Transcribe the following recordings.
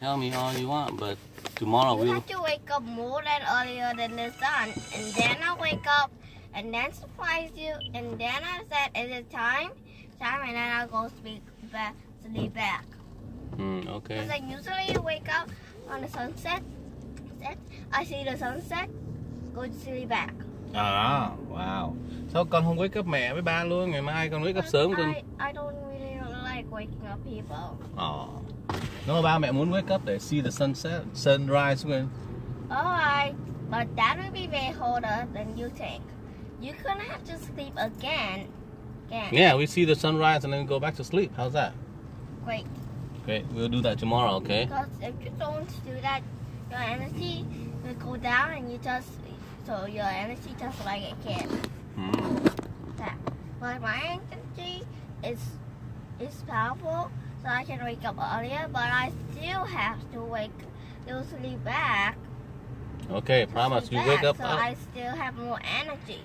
Tell me all you want, but tomorrow You we'll. have to wake up more than earlier than the sun, and then I'll wake up, and then surprise you, and then I said it's time, time, and then I'll go sleep back, sleep back. Mm, okay. Because I usually wake up on the sunset, set, I see the sunset, go to sleep back. À, wow. Sao con không wake up mẹ với ba luôn? Ngày mai con wake up sớm con. I, I don't really like waking up people. Ờ. Mà ba mẹ muốn wake up để see the sunset, sunrise luôn. Alright, but that will be way harder than you think. You're gonna have to sleep again. Again. Yeah, we see the sunrise and then go back to sleep. How's that? Great. Great, we'll do that tomorrow, okay? Because if you don't do that, your energy will go down and you just, so your energy just like it can. Mm. That. But my energy is, is powerful, so I can wake up earlier, but I still have to wake, sleep back. Okay, promise you sleep wake up. So up. I still have more energy.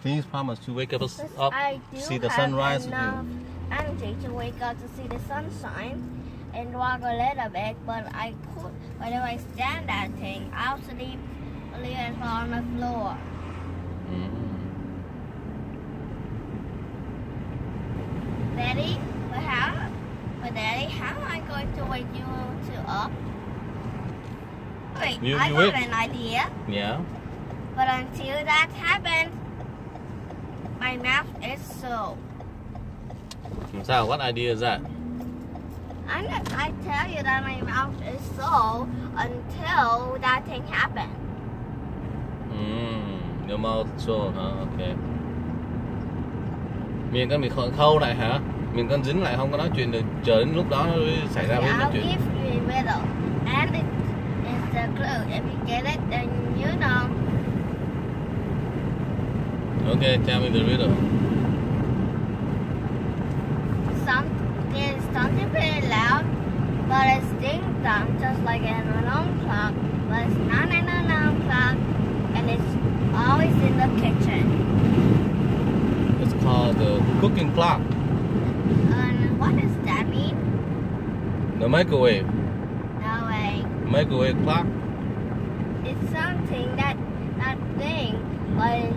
Please promise to wake up up, I do see the have sunrise. with enough you. energy to wake up to see the sunshine and walk a little bit, but I could, but if I stand that thing, I'll sleep and fall on the floor. Mm. How, but Daddy, how am I going to wake you to up? Wait, You- I you wake- an idea, Yeah. but until that happens, my mouth is so. Sao? What idea is that? I'm not, I tell you that my mouth is so until that thing happens. Mm. Your mouth sore hả? Ok. Miệng con bị khâu, khâu lại hả? Miệng con dính lại không có nói chuyện được. Chờ đến lúc đó nó xảy ra mới nói I'll chuyện. give you a riddle. And it is the clue. If you get it, then you know. Okay, tell me the riddle. Some, there's something pretty loud, but it's ding dong, just like an alarm clock. But it's not an alarm clock, and it's always in the kitchen. It's called the cooking clock. What does that mean? The microwave. No way. Microwave clock. it's something that that thing but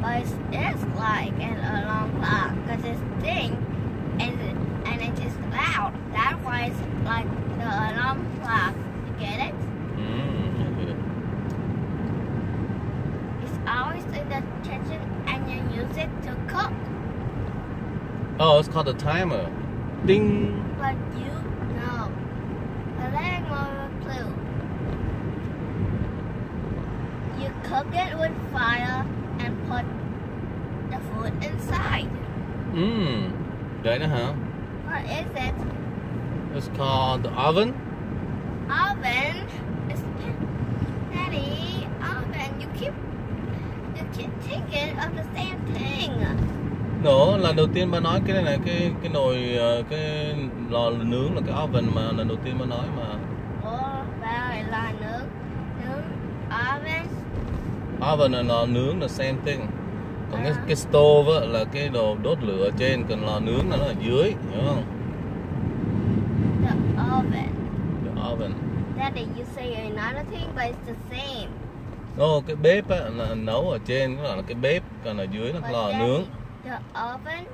but it's like an alarm clock because it's thing and and it is loud that's why it's like the alarm clock you get it Mm, okay. it's always in the kitchen and you use it to cook Oh, it's called a timer. Ding. but you know the letting more clue you cook it with fire and put the food inside Mm. Vậy đó hả? what is it It's called the oven. oven is Daddy, oven. You keep you keep thinking of the same thing. Nữa, lần đầu tiên ba nói cái này là cái cái nồi ờ, cái lò nướng là cái oven mà lần đầu tiên ba nói mà. Ủa, ba lại là nướng nướng oven. Oven là lò nướng là same thing. Còn cái À. cái stove á, là cái đồ đốt lửa ở trên, còn lò nướng là nó ở dưới, hiểu không? The oven. The oven. Daddy, you say another thing, but it's the same. Nó cái bếp á, là nấu ở trên là cái bếp, còn ở dưới là lò nướng. The oven.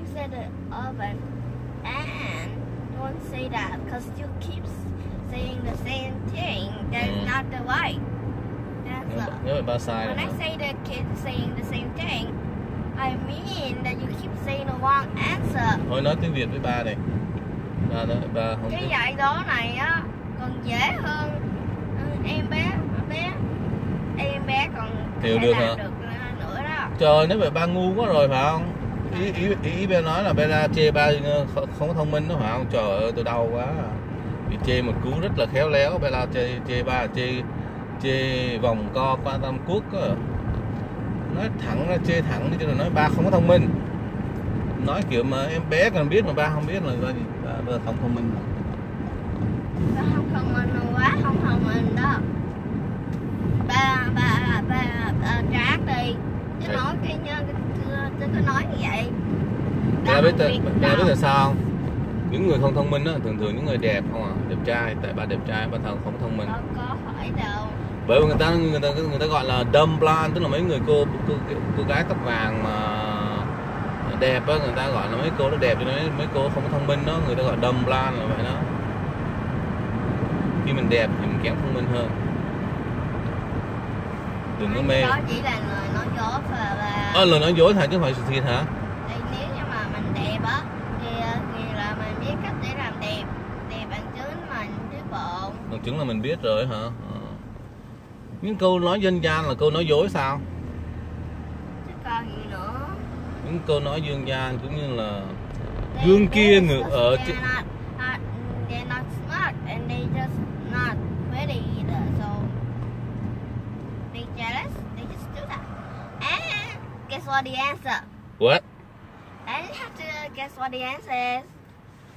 You said the oven, and don't say that because you keep saying the same thing. That's Mm. not the right. That's Nếu, a nếu mà ba sai When I say the kids saying the same thing, I mean that you keep saying the wrong answer. Thôi nói tiếng Việt với ba này. Ba đó, ba không Cái dạy đó này á còn dễ hơn em bé bé em bé còn Hiểu được hả? được. Trời, nếu vậy ba ngu quá rồi phải không? Ý ý ý, ý ba nói là Bella chê ba không, không có thông minh đó phải không? Trời ơi, tôi đau quá. Bị chê một cú rất là khéo léo, Bella chê chê ba chê chê vòng co qua tam quốc đó. Nói thẳng ra chê thẳng đi cho rồi nói ba không có thông minh. Nói kiểu mà em bé còn biết mà ba không biết là ba, gì? ba, ba không thông minh. Ba không thông minh quá không thông minh đó. Ba ba ba ba trác đi. Dạ. nói cái nhân chứ cứ nói như vậy. Ba biết không tại ba biết tại sao không? những người không thông minh á thường thường những người đẹp không à đẹp trai tại bà đẹp trai bà thằng không thông minh đâu có phải đâu bởi vì người ta người ta người ta gọi là dumb blonde tức là mấy người cô cô, cô gái tóc vàng mà đẹp á người ta gọi là mấy cô nó đẹp cho nên mấy, mấy cô không có thông minh đó người ta gọi dumb blonde là vậy đó khi mình đẹp thì mình kém thông minh hơn đừng có mê. Đó chỉ là lời nói dối và và ờ lời nói dối hả? Chứ không phải sự thiệt hả? Thì nếu như mà mình đẹp á thì ờ, thì là mình biết cách để làm đẹp. Đẹp bằng chứng mình chứ bộ. Bằng chứng là mình biết rồi hả? Ờ. những câu nói dân gian là câu nói dối sao? Chứ còn gì nữa. Những câu nói dân gian cũng như là They- Gương kia they're ngự- just- ở trên- not, not, they're not smart and they just not ready either so they jealous they just do that and guess what the answer? What? You have to guess what the answer is.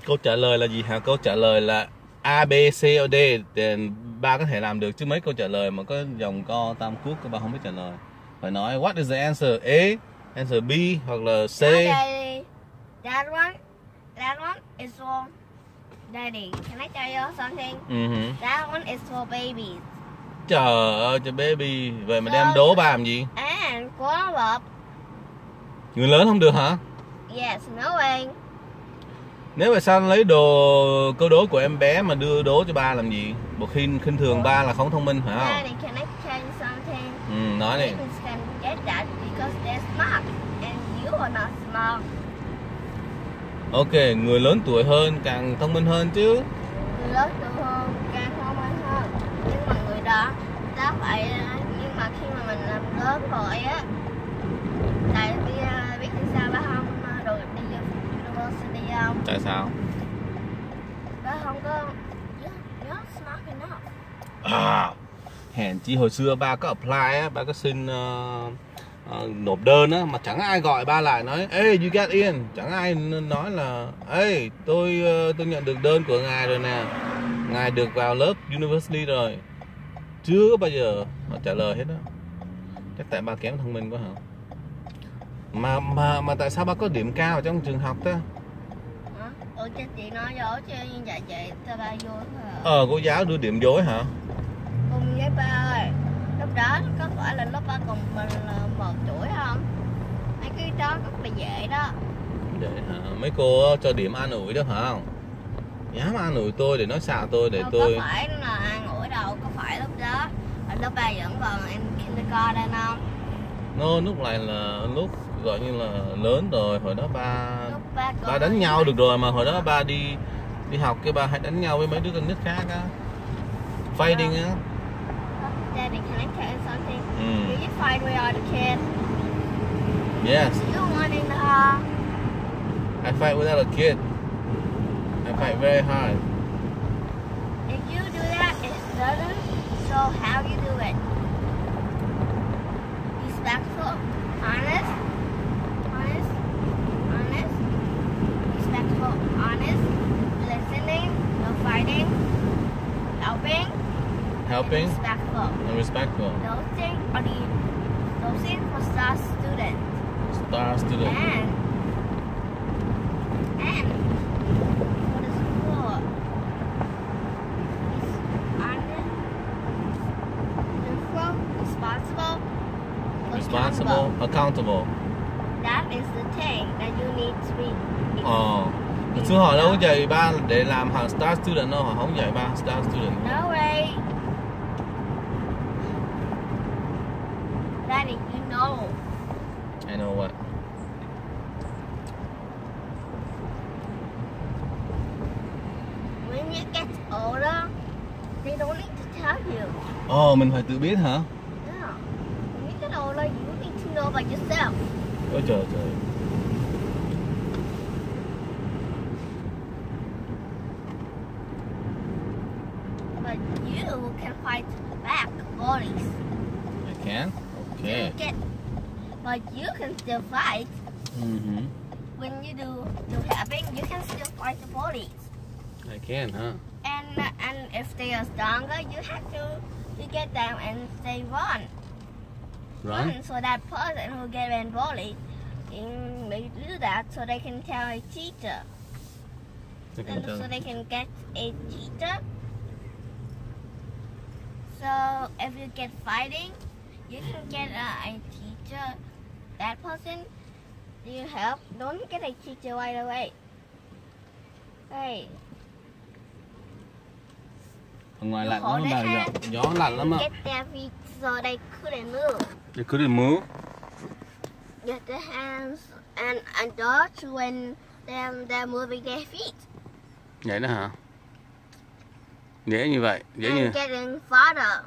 Câu trả lời là gì hả? Câu trả lời là A B C O D ba có thể làm được chứ mấy câu trả lời mà có dòng co tam quốc các ba không biết trả lời. Phải nói what is the answer? A answer B hoặc là C? Okay, that one, that one is for daddy. Can I tell you something? Hử. That one is for babies. trời ơi trời baby. Vậy mà đem đố ba làm gì? And grown up, người lớn không được hả yes, knowing. nếu mà sao lấy đồ câu đố của em bé mà đưa đố cho ba làm gì một khi khinh thường ba là không thông minh phải không Daddy, can I you something? ừ, nói đi Babies can get that because they're smart, and you are not smart. ok người lớn tuổi hơn càng thông minh hơn chứ Người lớn tuổi hơn, càng thông minh hơn. Nhưng mà người đó, đó phải, nhưng mà khi mà mình làm lớn rồi á, tại vì à, biết tại sao ba không à, được đi vô university không? Tại sao? Không có. À, hèn chi hồi xưa ba có apply á, ba có xin ờ, ờ, nộp đơn á mà chẳng ai gọi ba lại nói Ê you get in. Chẳng ai nói là Ê tôi ờ, tôi nhận được đơn của ngài rồi nè. Ngài được vào lớp university rồi. Chưa bao giờ họ trả lời hết đó chắc tại ba kém thông minh quá hả? Mà mà mà tại sao ba có điểm cao trong trường học ta? Ủa chị nói dối chứ dạ chị tao ba vô thôi à. ờ cô giáo đưa điểm dối hả Cùng với ba ơi Lúc đó có phải là lúc ba cùng mình là một tuổi không? Mấy cái đó rất là dễ đó Vậy hả? Mấy cô cho điểm an ủi đó hả không? Dám an ủi tôi để nói xạo tôi để Đâu tôi có phải là an ủi đâu Có phải lúc đó lúc ba vẫn còn em kindergarten không? Nó lúc này là lúc gọi như là lớn rồi Hồi đó ba ba ba đánh nhau được rồi mà hồi đó ba đi đi học cái ba hay đánh nhau với mấy đứa con nít khác á. Fighting á Daddy, can I tell you something? Do you fight with other kids? Yes, You in the hall? I fight with other kid. I fight very hard. If you do that, it doesn't show how you do it. Respectful, Helping respectful. and respectful Those things are the those things for star students. Star student And and for the school is honest, truthful, responsible, Responsible, accountable That is the thing that you need to be. Ờ Hồi xưa họ đâu có dạy ba để làm hàng Star Student đâu Họ không dạy ba Star Student No way. Daddy, you know. I know what When you get older, they don't need to tell you. Oh, mình phải tự biết hả No. When you get older, you need to know by yourself. Ôi trời trời But you can fight back bullies. I can You get, but you can still fight. Mhm. When you do do having, you can still fight the bullies. I can huh? And and if they are stronger, you have to to get them and they run, Run so that person who get bullied, they do that so they can tell a teacher. They and tell. so they can get a cheater. So if you get fighting, you can get a teacher. That person you help. Don't get a teacher right away. Hey, Ở ngoài lạnh lắm bà gió, gió lạnh lắm ạ. get their feet so they couldn't move. They couldn't move. Get their hands and and dodge when they're, they're moving their feet. Vậy đó hả? Dễ như vậy, dễ như and getting farther.